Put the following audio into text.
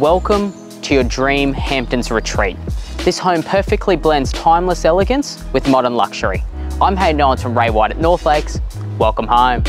Welcome to your dream Hamptons retreat. This home perfectly blends timeless elegance with modern luxury. I'm Hayden Owens from Ray White at North Lakes. Welcome home.